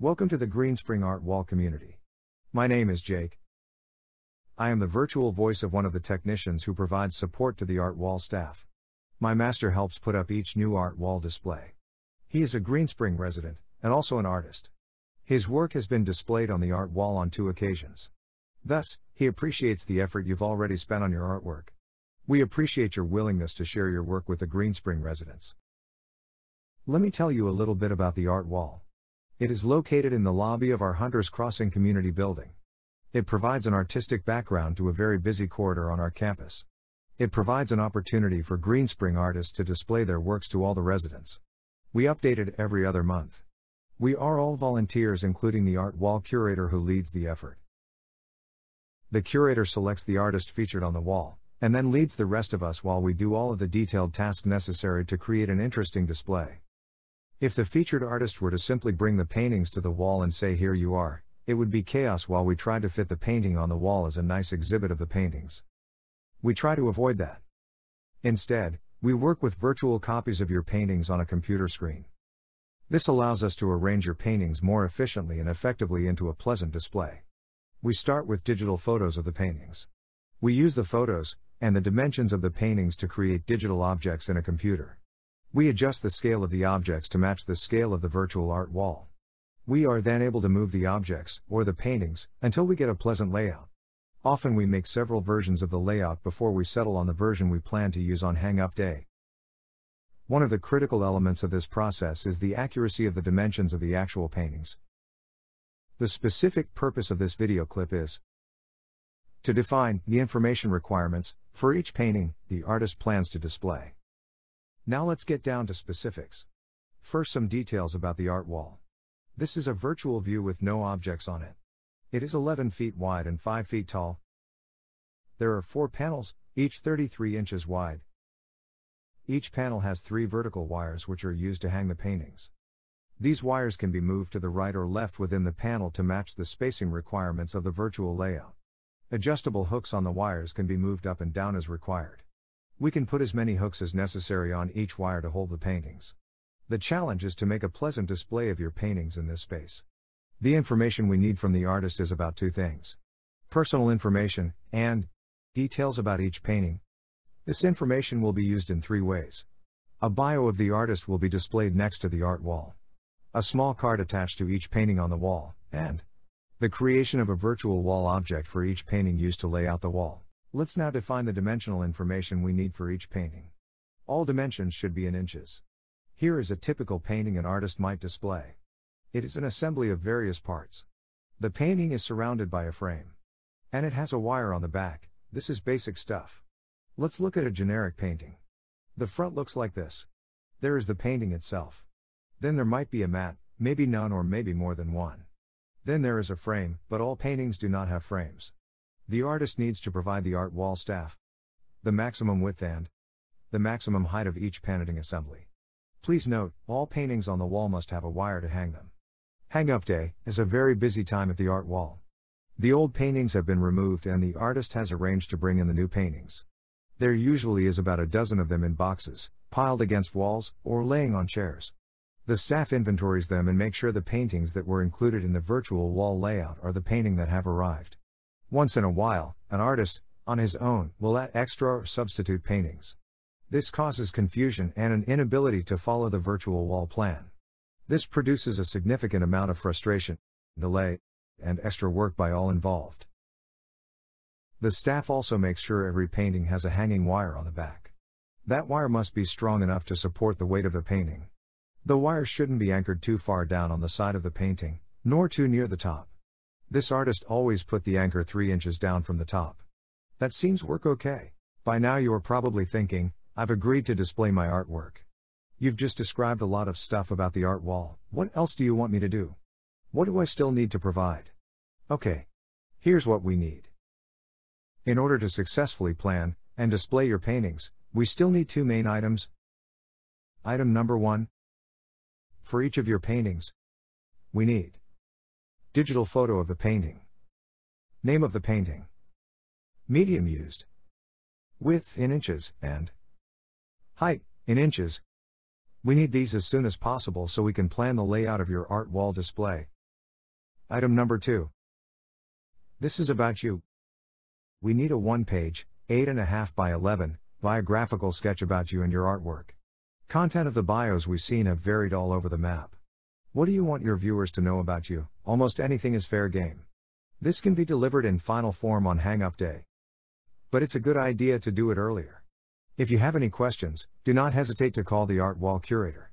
Welcome to the Greenspring Art Wall community. My name is Jake. I am the virtual voice of one of the technicians who provides support to the art wall staff. My master helps put up each new art wall display. He is a Greenspring resident, and also an artist. His work has been displayed on the art wall on two occasions. Thus, he appreciates the effort you've already spent on your artwork. We appreciate your willingness to share your work with the Greenspring residents. Let me tell you a little bit about the art wall. It is located in the lobby of our Hunters Crossing community building. It provides an artistic background to a very busy corridor on our campus. It provides an opportunity for Greenspring artists to display their works to all the residents. We update it every other month. We are all volunteers, including the art wall curator who leads the effort. The curator selects the artist featured on the wall, and then leads the rest of us while we do all of the detailed tasks necessary to create an interesting display. If the featured artist were to simply bring the paintings to the wall and say, Here you are, it would be chaos while we try to fit the painting on the wall as a nice exhibit of the paintings. We try to avoid that. Instead, we work with virtual copies of your paintings on a computer screen. This allows us to arrange your paintings more efficiently and effectively into a pleasant display. We start with digital photos of the paintings. We use the photos, and the dimensions of the paintings to create digital objects in a computer. We adjust the scale of the objects to match the scale of the virtual art wall. We are then able to move the objects, or the paintings, until we get a pleasant layout. Often we make several versions of the layout before we settle on the version we plan to use on Hang Up Day. One of the critical elements of this process is the accuracy of the dimensions of the actual paintings. The specific purpose of this video clip is to define the information requirements for each painting the artist plans to display. Now let's get down to specifics. First, some details about the art wall. This is a virtual view with no objects on it. It is 11 feet wide and 5 feet tall. There are four panels, each 33 inches wide. Each panel has three vertical wires which are used to hang the paintings. These wires can be moved to the right or left within the panel to match the spacing requirements of the virtual layout. Adjustable hooks on the wires can be moved up and down as required. We can put as many hooks as necessary on each wire to hold the paintings. The challenge is to make a pleasant display of your paintings in this space. The information we need from the artist is about two things personal information, and details about each painting. This information will be used in three ways. A bio of the artist will be displayed next to the art wall. A small card attached to each painting on the wall, and the creation of a virtual wall object for each painting used to lay out the wall. Let's now define the dimensional information we need for each painting. All dimensions should be in inches. Here is a typical painting an artist might display. It is an assembly of various parts. The painting is surrounded by a frame. And it has a wire on the back, this is basic stuff. Let's look at a generic painting. The front looks like this. There is the painting itself. Then there might be a mat, maybe none or maybe more than one. Then there is a frame, but all paintings do not have frames. The artist needs to provide the art wall staff, the maximum width and the maximum height of each painting assembly. Please note, all paintings on the wall must have a wire to hang them. Hang Up Day is a very busy time at the art wall. The old paintings have been removed and the artist has arranged to bring in the new paintings. There usually is about a dozen of them in boxes, piled against walls, or laying on chairs. The staff inventories them and make sure the paintings that were included in the virtual wall layout are the painting that have arrived. Once in a while, an artist, on his own, will add extra or substitute paintings. This causes confusion and an inability to follow the virtual wall plan. This produces a significant amount of frustration, delay, and extra work by all involved. The staff also makes sure every painting has a hanging wire on the back. That wire must be strong enough to support the weight of the painting. The wire shouldn't be anchored too far down on the side of the painting, nor too near the top. This artist always put the anchor 3 inches down from the top. That seems work okay. By now you are probably thinking, I've agreed to display my artwork. You've just described a lot of stuff about the art wall, what else do you want me to do? What do I still need to provide? Okay. Here's what we need. In order to successfully plan and display your paintings, we still need two main items. Item number one for each of your paintings, we need digital photo of the painting, name of the painting, medium used, width in inches, and height in inches. We need these as soon as possible so we can plan the layout of your art wall display. Item number 2. This is about you. We need a one page, 8.5 by 11, biographical sketch about you and your artwork. Content of the bios we've seen have varied all over the map. What do you want your viewers to know about you? Almost anything is fair game. This can be delivered in final form on Hang Up Day. But it's a good idea to do it earlier. If you have any questions, do not hesitate to call the Art Wall curator.